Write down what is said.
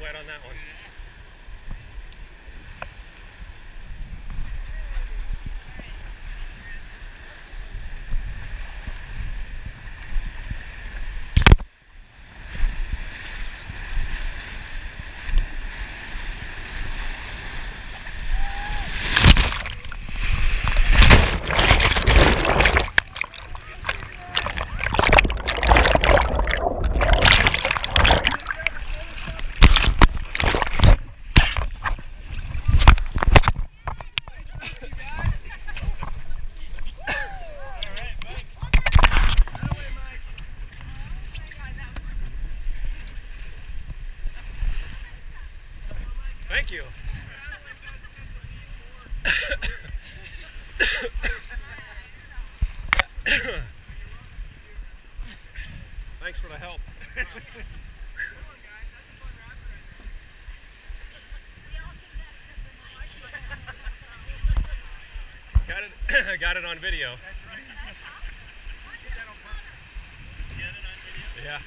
wet on that one. Thank you. Thanks for the help. got it got it on video. Yeah.